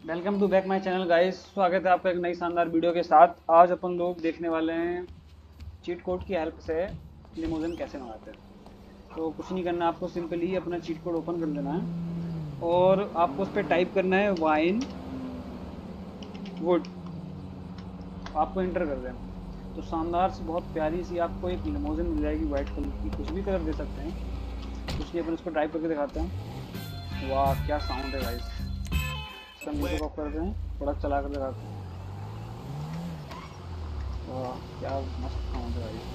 Welcome to back my channel guys स्वागत है आपका एक नई शानदार वीडियो के साथ। आज अपन लोग देखने वाले हैं चीट कोड की हेल्प से लिमोजन कैसे मंगाते हैं। तो कुछ नहीं करना, आपको सिंपली अपना चीट कोड ओपन कर लेना है। और आपको उस पर टाइप करना है वाइन वुड आपको इंटर कर देना तो शानदार से, बहुत प्यारी सी आपको एक लिमोजन मिल जाएगी वाइट कलर की। कुछ भी कलर दे सकते हैं। कुछ नहीं अपन इसको ड्राइव करके दिखाते हैं। वाह, क्या साउंड है गाइस ऑफ़ करते हैं थोड़ा चला कर लगाते हैं क्या मस्त है भाई।